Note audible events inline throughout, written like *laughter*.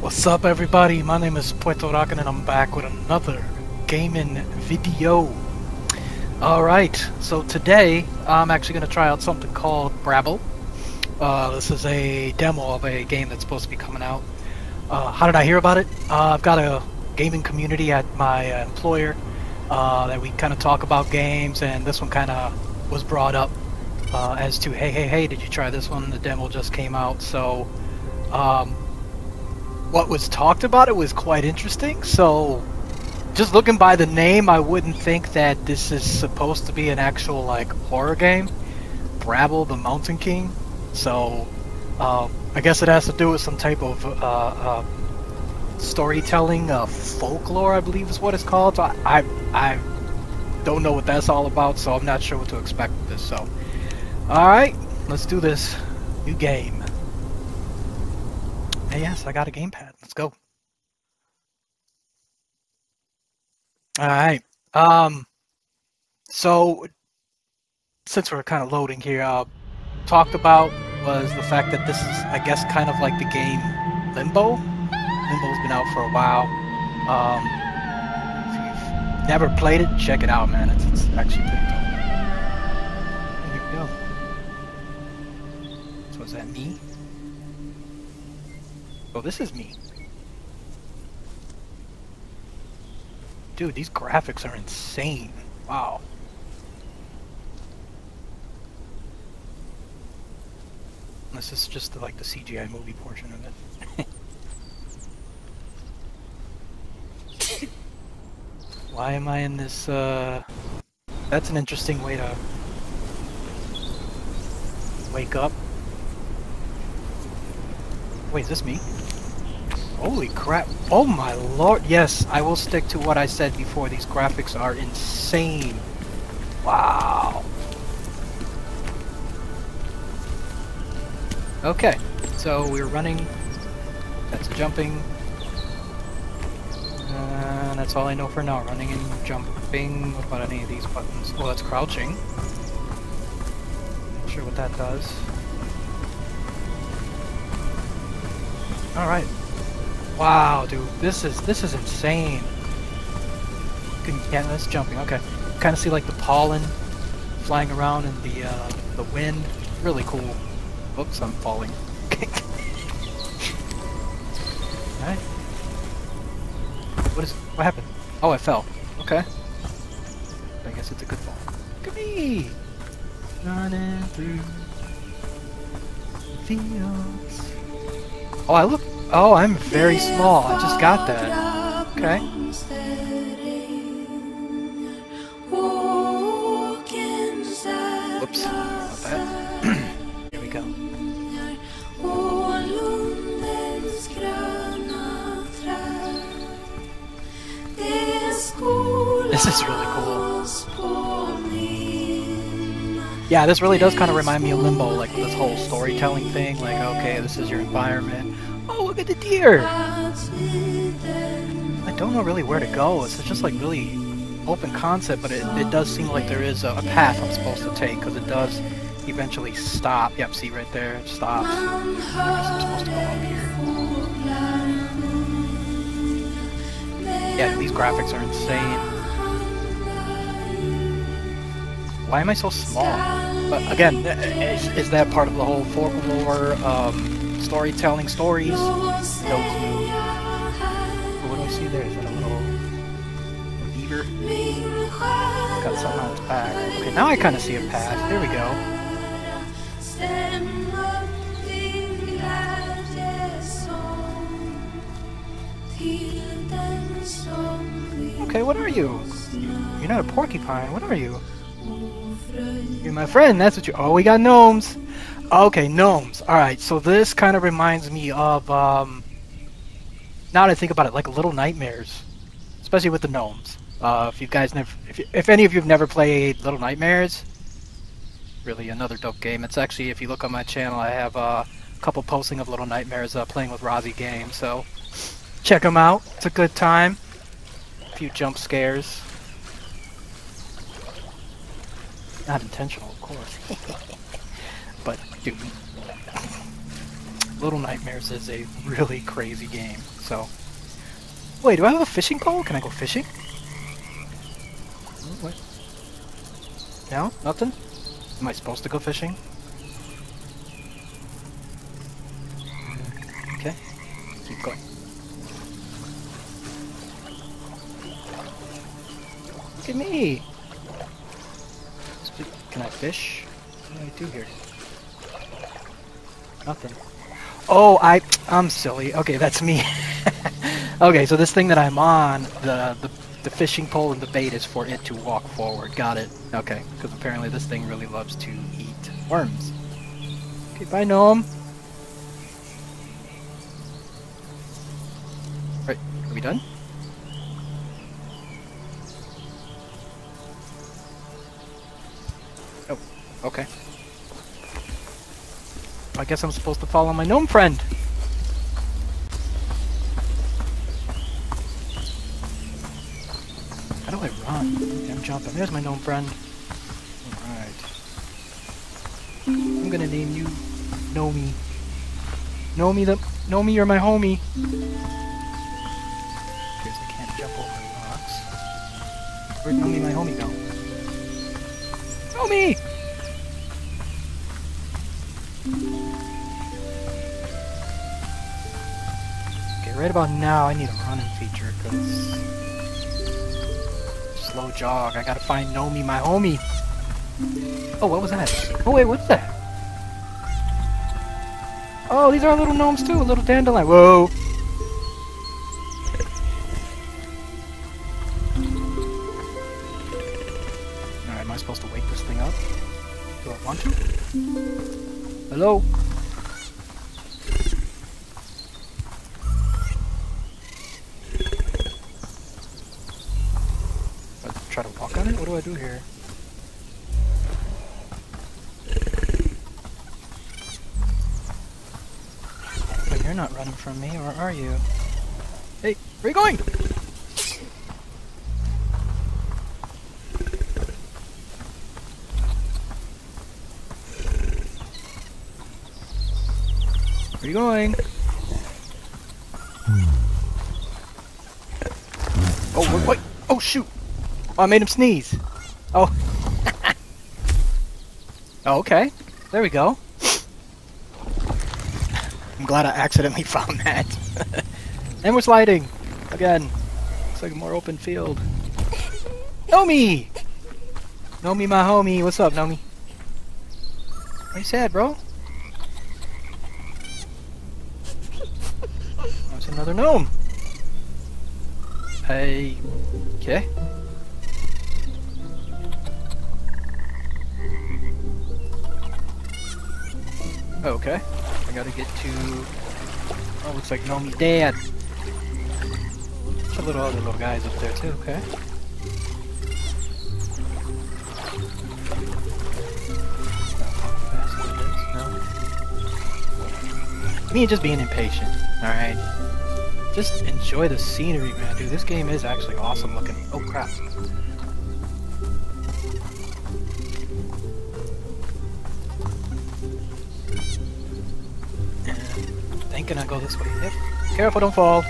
What's up everybody? My name is Puerto Rockin and I'm back with another gaming video. Alright, so today I'm actually going to try out something called Bramble. Uh, this is a demo of a game that's supposed to be coming out. Uh, how did I hear about it? Uh, I've got a gaming community at my uh, employer uh, that we kind of talk about games and this one kind of was brought up uh, as to hey hey hey did you try this one? The demo just came out so um, what was talked about it was quite interesting. So, just looking by the name, I wouldn't think that this is supposed to be an actual like horror game. Bramble the Mountain King. So, uh, I guess it has to do with some type of uh, uh, storytelling, uh, folklore, I believe is what it's called. So I, I, I don't know what that's all about, so I'm not sure what to expect with this. So, all right, let's do this. New game. Hey, yes, I got a gamepad. Let's go. All right. Um. So, since we're kind of loading here, uh, talked about was the fact that this is, I guess, kind of like the game Limbo. Limbo's been out for a while. Um, if you've never played it, check it out, man. It's, it's actually pretty dope. There we go. So is that me? Oh, this is me. Dude, these graphics are insane. Wow. This is just like the CGI movie portion of it. *laughs* Why am I in this, uh... That's an interesting way to... Wake up. Wait, is this me? Holy crap. Oh my lord. Yes, I will stick to what I said before. These graphics are insane. Wow. Okay, so we're running. That's jumping. Uh, that's all I know for now. Running and jumping. What about any of these buttons? Oh, that's crouching. Not sure what that does. Alright. Wow, dude, this is this is insane. Can, yeah, that's jumping. Okay, kind of see like the pollen flying around in the uh, the wind. Really cool. Oops, I'm falling. *laughs* Alright. What is? What happened? Oh, I fell. Okay. I guess it's a good fall. Look at me, running through fields. Oh, I look. Oh, I'm very small. I just got that. Okay. Whoops. *clears throat* Here we go. This is really cool. Yeah, this really does kind of remind me of Limbo, like this whole storytelling thing. Like, okay, this is your environment. The deer! I don't know really where to go. It's just like really open concept, but it, it does seem like there is a, a path I'm supposed to take, because it does eventually stop. Yep, see right there, it stops. I'm supposed to go up here. Yeah, these graphics are insane. Why am I so small? But again, is, is that part of the whole folklore, um, storytelling stories? No clue. But what do I see there? Is that a little beaver? Got something on its back. Okay, now I kind of see a path. There we go. Okay, what are you? You're not a porcupine. What are you? You're my friend, that's what you- Oh, we got gnomes! Okay, gnomes. Alright, so this kind of reminds me of, um... Now that I think about it, like Little Nightmares. Especially with the gnomes. Uh, if you guys never... If, if any of you have never played Little Nightmares, really another dope game. It's actually, if you look on my channel, I have uh, a couple posting of Little Nightmares uh, playing with Rozzy Games, so... Check them out. It's a good time. A few jump scares. Not intentional, of course. *laughs* dude. Little Nightmares is a really crazy game, so... Wait, do I have a fishing pole? Can I go fishing? Oh, What? No? Nothing? Am I supposed to go fishing? Okay. Keep going. Look at me! Can I fish? What do I do here? Nothing. Oh, I, I'm silly. Okay, that's me. *laughs* okay, so this thing that I'm on, the, the the fishing pole and the bait is for it to walk forward. Got it. Okay, because apparently this thing really loves to eat worms. Okay, bye, gnome. Right, are we done? Oh, okay. I guess I'm supposed to follow my gnome friend. How do I run? I'm jumping. There's my gnome friend. Alright. I'm gonna name you Nomi. Nomi the Nomi, you're my homie. Appears I can't jump over rocks. Where'd Nomi my homie go? Nomi! Right about now I need a running feature because slow jog. I gotta find Nomi, my homie. Oh, what was that? Oh wait, what's that? Oh, these are little gnomes too, a little dandelion. Whoa! Hey, where are you going? Where are you going? Oh, wait. Oh, shoot. Oh, I made him sneeze. Oh. *laughs* oh, okay. There we go. I'm glad I accidentally *laughs* found that. *laughs* and we're sliding. Again. Looks like a more open field. Nomi! Nomi, my homie. What's up, Nomi? Why you sad, bro? Oh, There's another gnome. Hey. Okay. Okay. I gotta get to. Oh, looks like Nomi Dad. A little other little guys up there too. Okay. Me just being impatient. All right. Just enjoy the scenery, man. Dude, this game is actually awesome looking. Oh crap. Thinking I go this way. Yep. Careful, don't fall.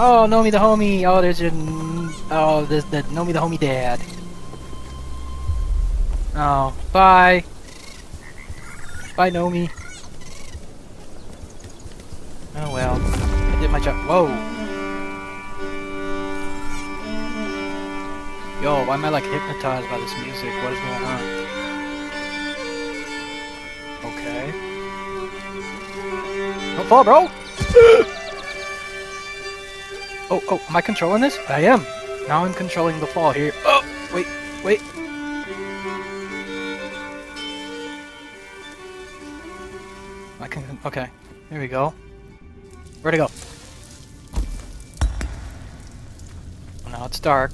Oh, Nomi the homie. Oh, there's your. Oh, there's the Nomi the homie dad. Oh, bye. Bye, Nomi. Oh well. I did my job. Whoa. Yo, why am I like hypnotized by this music? What is going on? Okay. Don't fall, bro! *gasps* *laughs* oh, oh, am I controlling this? I am. Now I'm controlling the fall here. Oh, wait, wait. I can, okay. Here we go. Where'd it go? Well, now it's dark.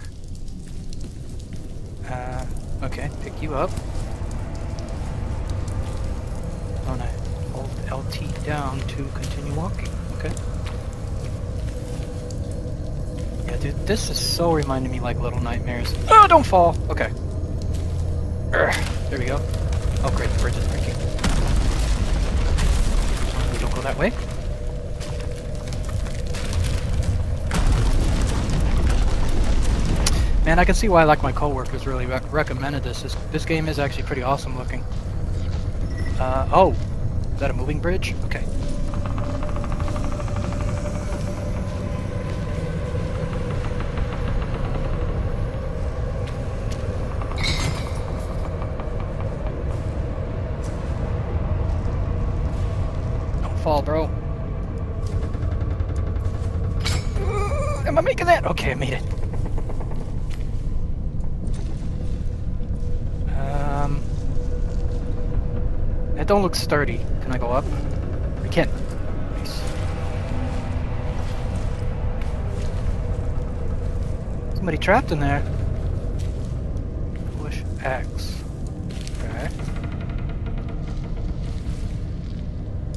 Uh, okay, pick you up. No, hold LT down to continue walking. Okay. Dude, this is so reminding me like Little Nightmares. Oh, don't fall! Okay. Urgh. There we go. Oh great, the bridge is breaking. We don't go that way. Man, I can see why like my coworkers really rec recommended this. this. This game is actually pretty awesome looking. Uh, oh! Is that a moving bridge? Okay. Don't look sturdy. Can I go up? I can. Nice. Somebody trapped in there. Push X. Okay.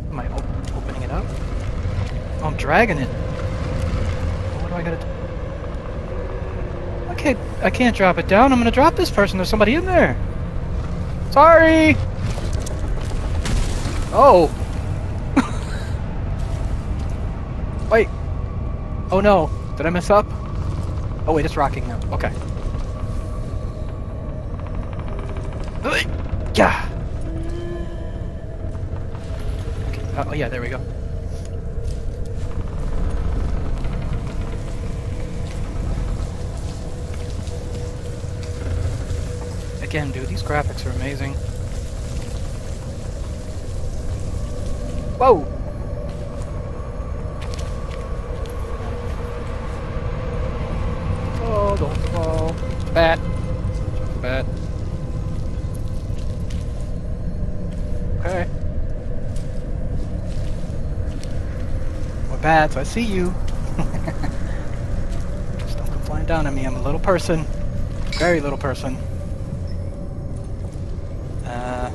Am I op opening it up? Oh, I'm dragging it. What do I gotta do? Can't, I can't drop it down. I'm gonna drop this person. There's somebody in there. Sorry! Oh! wait. Oh no. Did I mess up? Oh wait, it's rocking now. Okay. Yeah. Okay. Oh yeah, there we go. Again, dude, these graphics are amazing. Whoa! Oh, don't fall. Bat. Bat. Okay. More bats, I see you. *laughs* Just don't come flying down at me, I'm a little person. Very little person. Uh,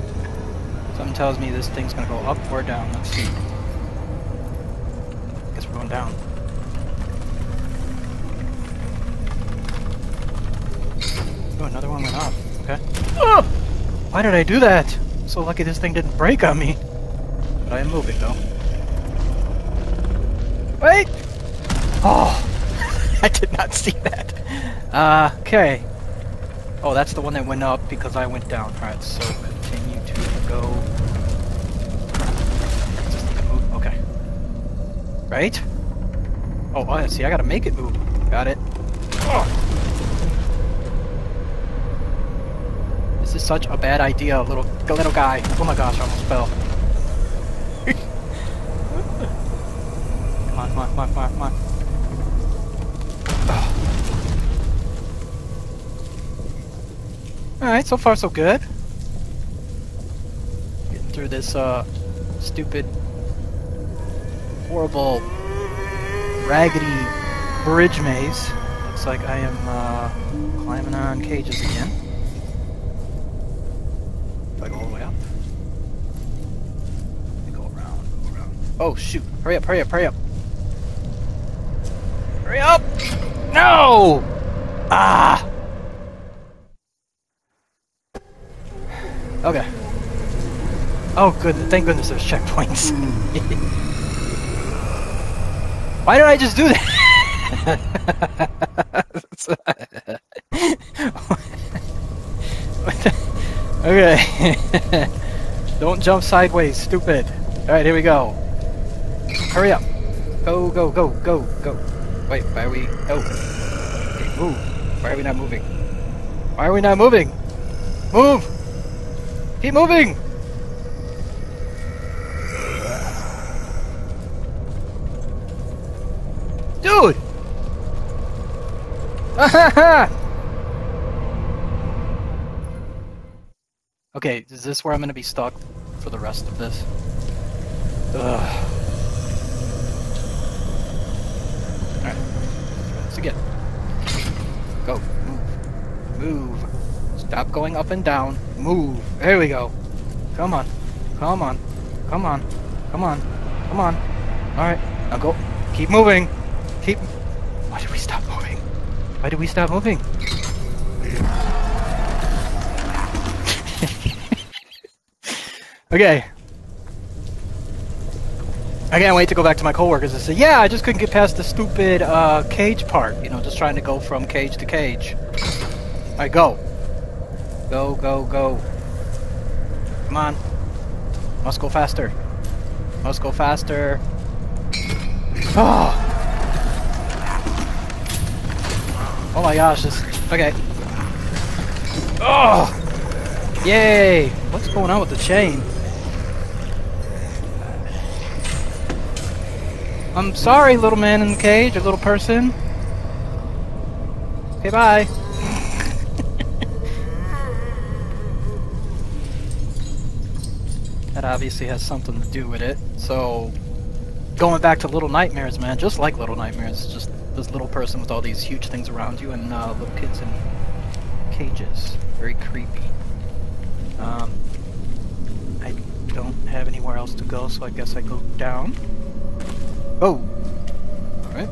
tells me this thing's gonna go up or down. Let's see. Guess we're going down. Oh, another one went up. Okay. Oh! Why did I do that? So lucky this thing didn't break on me. But I am moving though. Wait! Oh! *laughs* I did not see that. Uh, okay. Oh, that's the one that went up because I went down. Alright, so continue to go. Right? Oh, oh, see, I gotta make it move. Got it. This is such a bad idea, little little guy. Oh my gosh, I almost fell. come on, come on, come on, come on, come on. Alright, so far so good. Getting through this, uh, stupid, horrible, raggedy bridge maze. Looks like I am, uh, climbing on cages again. If I go all the way up. Me go around, go around. Oh, shoot. Hurry up, hurry up, hurry up. Hurry up! No! Ah! Okay. Oh, good. Thank goodness there's checkpoints. *laughs* Why did I just do that? *laughs* okay. *laughs* Don't jump sideways, stupid. Alright, here we go. Hurry up. Go, go, go, go, go. Wait, why are we... Oh. Okay, move. Why are we not moving? Why are we not moving? Move! Keep moving! *laughs* okay, is this where I'm gonna be stuck for the rest of this? Ugh. Alright. Once again. Go. Move. Move. Stop going up and down. Move. There we go. Come on. Come on. Come on. Come on. Come on. Alright. Now go. Keep moving. Keep... Why did we stop moving? okay. I can't wait to go back to my coworkers and say, yeah, I just couldn't get past the stupid uh, cage part. You know, just trying to go from cage to cage. Alright, go. Go, go, go. Come on. Must go faster. Must go faster. Oh! Oh my gosh, this... Okay. Oh! Yay! What's going on with the chain? I'm sorry, little man in the cage, or little person. Okay, bye. that obviously has something to do with it. So, going back to Little Nightmares, man, just like Little Nightmares, just this little person with all these huge things around you and uh, little kids in cages. Very creepy. Um, I don't have anywhere else to go, so I guess I go down. Oh! Alright.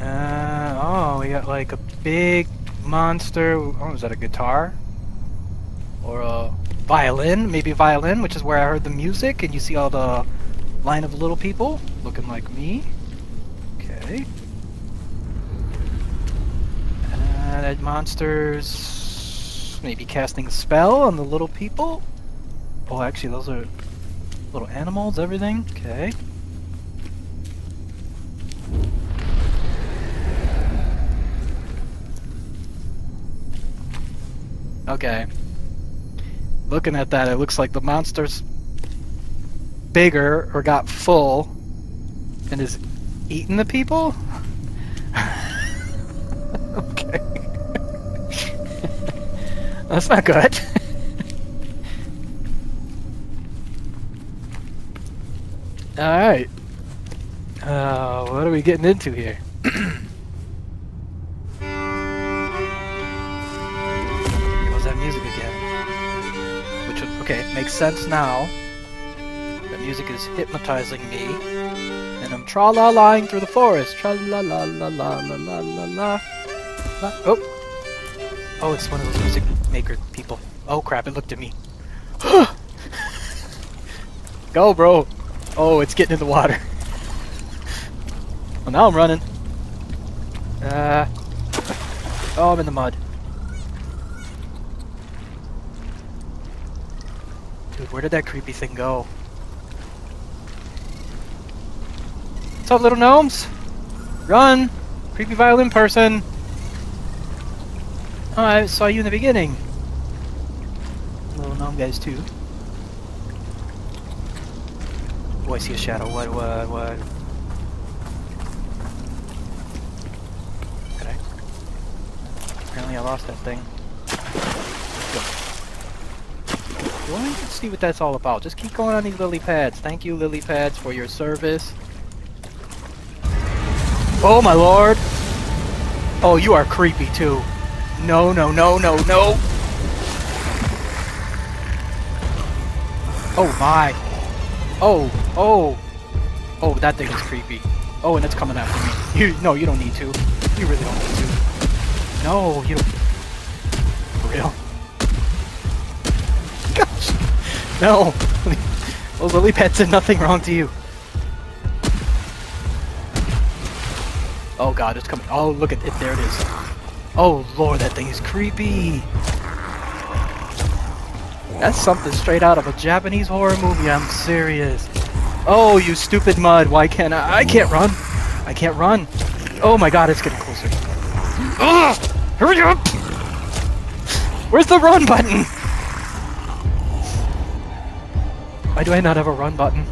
Uh, oh, we got like a big monster. Oh, is that a guitar? Or a violin? Maybe a violin, which is where I heard the music, and you see all the line of little people looking like me. Okay. And that monster's maybe casting a spell on the little people. Oh, actually, those are Little animals, everything? Okay. Okay. Looking at that, it looks like the monster's bigger or got full and is eating the people? *laughs* okay. *laughs* That's not good. *laughs* Alright. Uh, what are we getting into here? *coughs* was that music again? Which, okay, makes sense now. Music is hypnotizing me. And I'm tra-la-lying through the forest. Tra-la-la-la-la-la-la-la. Oh! Oh, it's one of those music maker people. Oh crap, it looked at me. *gasps* Go, bro! Oh, it's getting in the water. well, now I'm running. Uh... Oh, I'm in the mud. Dude, where did that creepy thing go? What's up, little gnomes? Run! Creepy violin person! Oh, I saw you in the beginning. Little gnome guys, too. Oh, I see a shadow. What, what, what? Okay. Apparently I lost that thing. Go. Going to see what that's all about. Just keep going on these lily pads. Thank you, lily pads, for your service. Oh, my lord! Oh, you are creepy, too. No, no, no, no, no! Oh, my. Oh, oh, oh, that thing is creepy. Oh, and it's coming after me. You, no, you don't need to. You really don't need to. No, you don't. For real. *laughs* Gosh. No. *laughs* Those lily pads did nothing wrong to you. Oh god, it's coming. Oh, look at it. There it is. Oh lord, that thing is creepy. That's something straight out of a Japanese horror movie, I'm serious. Oh, you stupid mud, why can't I? I can't run. I can't run. Oh my god, it's getting closer. Ugh! Hurry up! Where's the run button? Why do I not have a run button?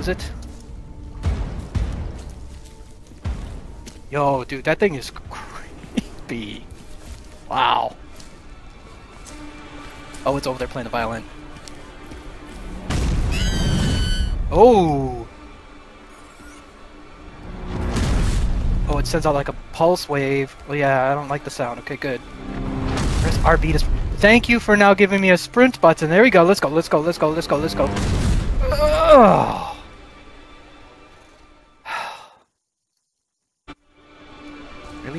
Did I lose it? Yo, dude, that thing is *laughs* creepy. Wow. Oh, it's over there playing the violin. Oh! Oh, it sends out like a pulse wave. Well, yeah, I don't like the sound. Okay, good. Where's RB to... Thank you for now giving me a sprint button. There we go. Let's go, let's go, let's go, let's go, let's go. Oh.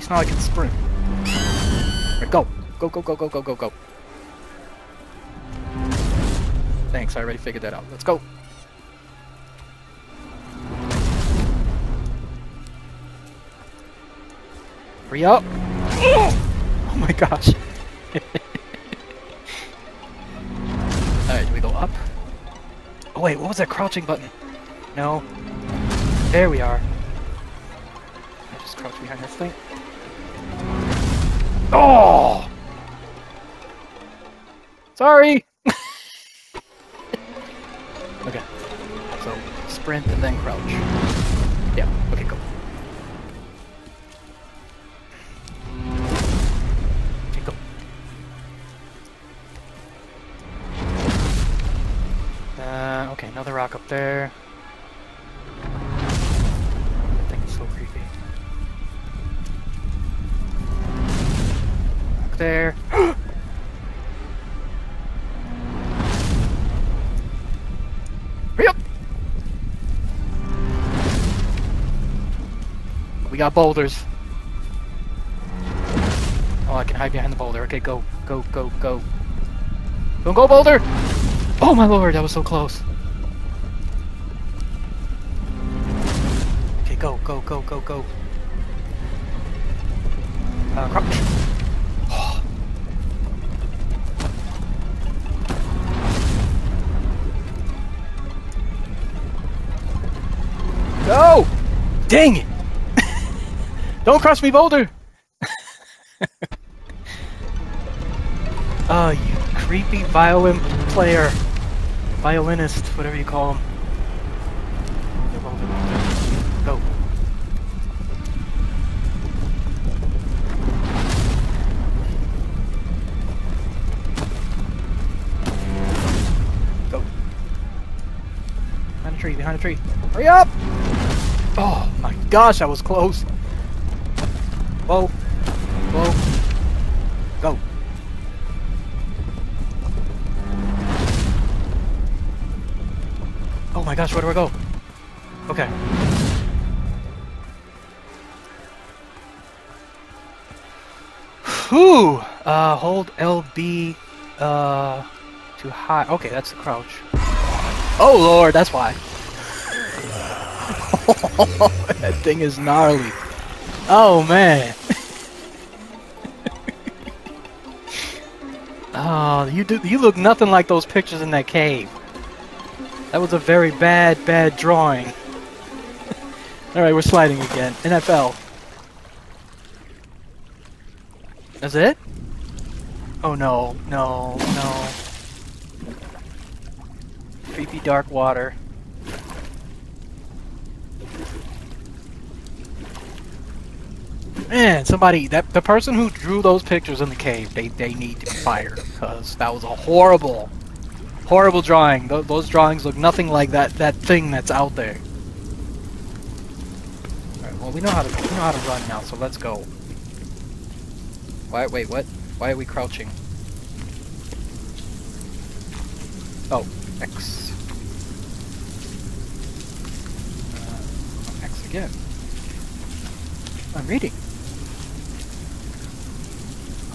Least now I can sprint. Right, go. Go, go, go, go, go, go, go. Thanks, I already figured that out. Let's go. Hurry up! Oh my gosh. *laughs* Alright, do we go up? Oh wait, what was that crouching button? No. There we are. I just crouch behind this thing. Oh! Sorry! *laughs* okay. So, sprint and then crouch. Yeah, okay, go. Okay, go. Uh, okay, another rock up there. There. Hurry up! We got boulders. Oh, I can hide behind the boulder. Okay, go, go, go, go. Don't go, boulder! Oh my lord, that was so close. Okay, go, go, go, go, go. Dang it! Don't cross me, boulder! oh, you creepy violin player. Violinist, whatever you call him. Go. Go. Behind a tree, behind a tree. Hurry up! Oh my gosh, I was close. Whoa. Whoa. Go. Oh my gosh, where do I go? Okay. Whew! Uh, hold LB, uh, to high. Okay, that's the crouch. Oh lord, that's why. *laughs* that thing is gnarly. Oh man. *laughs* oh, you do you look nothing like those pictures in that cave. That was a very bad, bad drawing. *laughs* Alright, we're sliding again. NFL. That's it? Oh no, no, no. Creepy dark water. Man, somebody that the person who drew those pictures in the cave, they they need to be fired because that was a horrible, horrible drawing. Th those drawings look nothing like that that thing that's out there. All right, well we know how to we know how to run now, so let's go. Why? Wait, what? Why are we crouching? Oh, X. Uh, X again. I'm reading.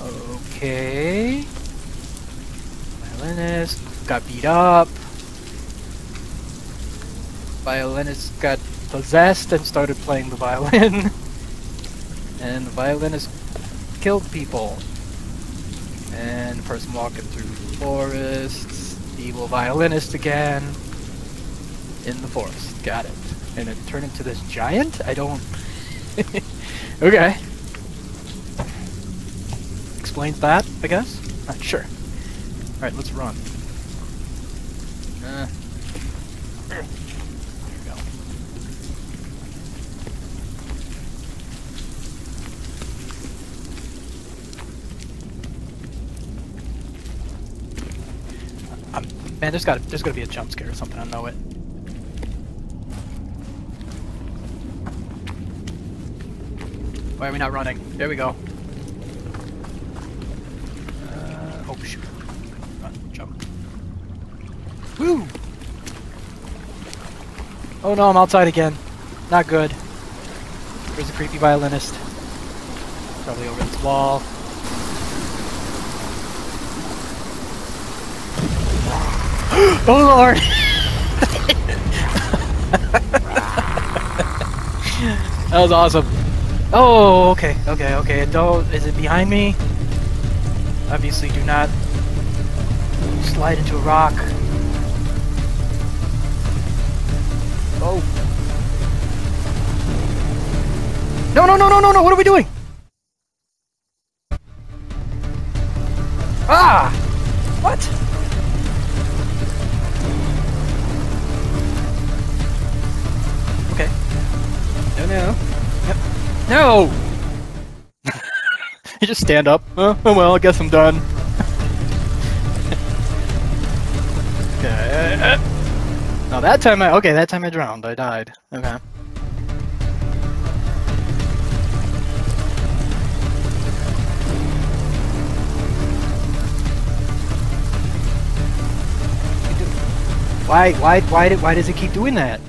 Okay. Violinist got beat up. Violinist got possessed and started playing the violin. *laughs* and the violinist killed people. And the person walking through the forest, evil violinist again, in the forest. Got it. And it turned into this giant? I don't... *laughs* okay. Explains that, I guess? Not sure. Alright, let's run. Uh, there we go. Um, man, there's got there's got to be a jump scare or something. I know it. Why are we not running? There we go. Uh, oh shoot! Run, jump. Woo! No, I'm outside again. Not good. Where's the creepy violinist? Probably over this wall. *gasps* oh lord! *laughs* that was awesome. Oh, okay, okay, okay. Don't. Is it behind me? Obviously, do not slide into a rock. Oh. No, no, no, no, no, no! What are we doing? Ah! What? Okay. No, no. Yep. No! *laughs* you just stand up. Oh, oh well, I guess I'm done. That time I... Okay, that time I drowned. I died. Okay. Why, why, why, why does it keep doing that?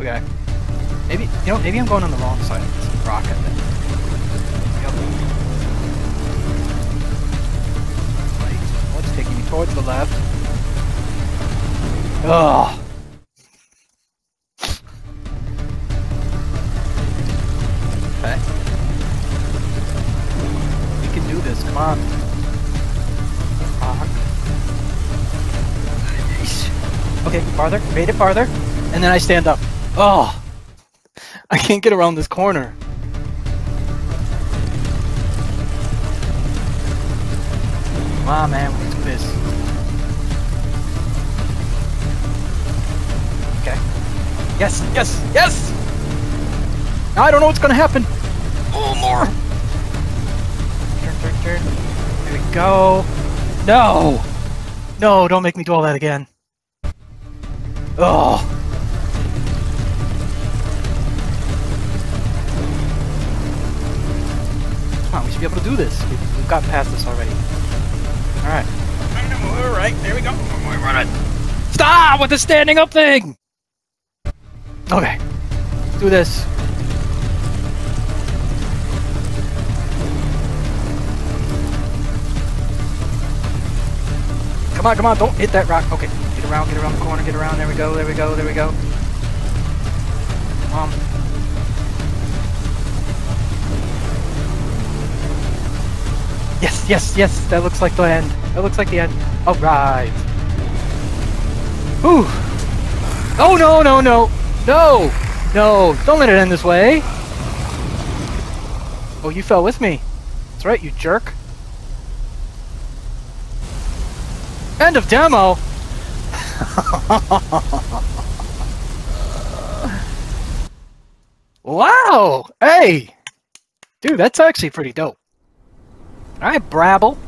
Okay. Maybe, you know, maybe I'm going on the wrong side of this rock, Ugh. Okay. We can do this, come on. Rock. Okay, farther, made it farther, and then I stand up. Oh! I can't get around this corner. Come on, man, do this. Yes, yes, yes! Now I don't know what's gonna happen. Oh, more! Turn, turn, turn. There we go. No! No, don't make me do all that again. Oh! Come on, we should be able to do this. We've, we've gotten past this already. Alright. Alright, there we go. Run it. Stop with the standing up thing! Okay. Do this. Come on, come on, don't hit that rock. Okay, get around, get around the corner, get around. There we go, there we go, there we go. Um. Yes, yes, yes, that looks like the end. That looks like the end. Alright. Ooh. Oh, no, no, no. No! No, don't let it end this way. Oh, you fell with me. That's right, you jerk. End of demo! *laughs* wow! Hey! Dude, that's actually pretty dope. Alright, Bramble.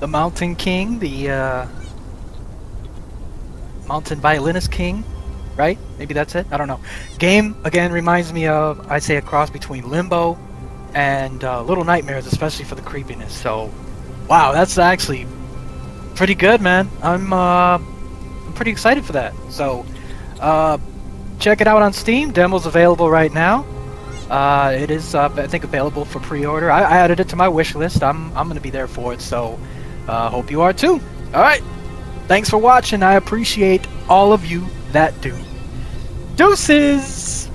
The Mountain King, the, uh... Mountain Violinist King, right? Maybe that's it? I don't know. Game, again, reminds me of, I'd say, a cross between Limbo and uh, Little Nightmares, especially for the creepiness. So, wow, that's actually pretty good, man. I'm, uh, I'm pretty excited for that. So, uh, check it out on Steam. Demo's available right now. Uh, it is, uh, I think, available for pre-order. I, I, added it to my wish list. I'm, I'm gonna be there for it. So, uh, hope you are too. All right. Thanks for watching. I appreciate all of you that do. Doses!